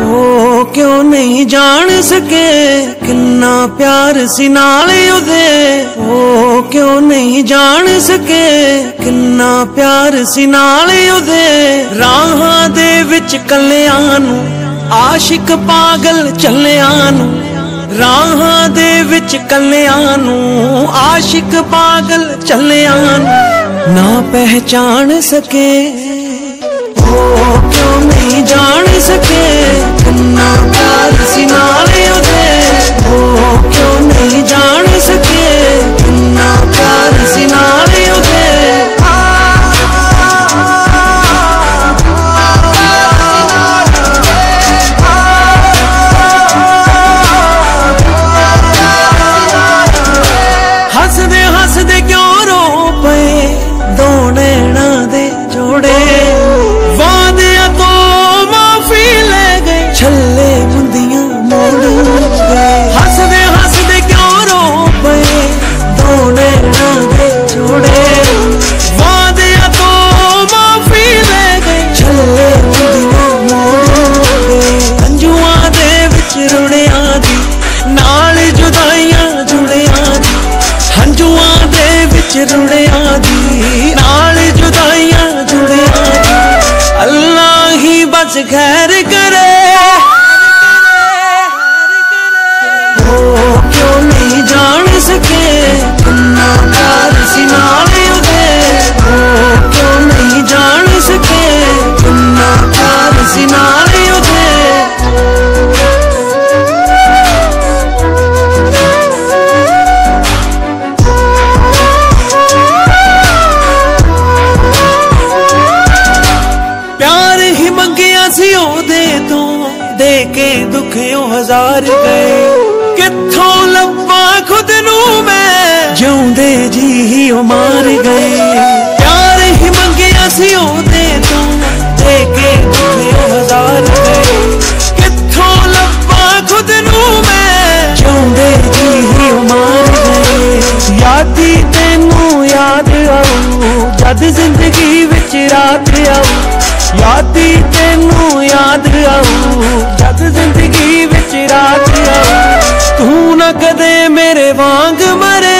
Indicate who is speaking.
Speaker 1: ਉਹ ਕਿਉਂ ਨਹੀਂ ਜਾਣ ਸਕੇ? ਕਿੰਨਾ ਪਿਆਰ ਸੀ ਨਾਲ ਉਹਦੇ। ਉਹ ਕਿਉਂ ਨਹੀਂ ਜਾਣ ਸਕੇ? ਕਿੰਨਾ ਪਿਆਰ ਸੀ ਨਾਲ ਉਹਦੇ। ਰਾਹਾਂ ਦੇ ਵਿੱਚ ਕੱਲਿਆਂ ਨੂੰ, ਆਸ਼ਿਕ ਪਾਗਲ ਚੱਲਿਆਂ ਨੂੰ। ਰਾਹਾਂ ਦੇ ਵਿੱਚ ਕੱਲਿਆਂ ਨੂੰ, ਆਸ਼ਿਕ ਪਾਗਲ ਚੱਲਿਆਂ ਨੂੰ। ਨਾ ਪਹਿਚਾਨ ਸਕੇ। ਉਹ ਕਿਉਂ ਨਹੀਂ ਜਾਣ ਸਕੇ? ਘਰ ਦੇ ਕੇ ਦੁੱਖਿਓ ਹਜ਼ਾਰ ਗਏ। ਕਿੱਥੋਂ ਲੱਭਾਂ ਖੁਦ ਨੂੰ ਮੈਂ? ਜਿਉਂਦੇ ਜੀ ਹੀ ਉਹ ਮਾਰ ਗਏ। ਪਿਆਰ ਹੀ ਮੰਗਿਆ ਸੀ ਉਹਦੇ ਤੋਂ, ਦੇ ਕੇ ਦੁੱਖਿਓ ਹਜ਼ਾਰ ਗਏ। ਕਿੱਥੋਂ ਲੱਭਾਂ ਖੁਦ ਨੂੰ ਮੈਂ? ਜਿਉਂਦੇ ਜੀ ਹੀ ਉਹ ਮਾਰ ਗਏ। ਯਾਦੀ ਤੈਨੂੰ ਯਾਦ ਆਉ ਜਦ ਜ਼ਿੰਦਗੀ ਵਿੱਚ ਰਾਤ ਆਉ ਯਾਦੀ ਤੈਨੂੰ ਜਿਹੜੇ ਮੇਰੇ ਵਾਂਗ ਮਰੇ।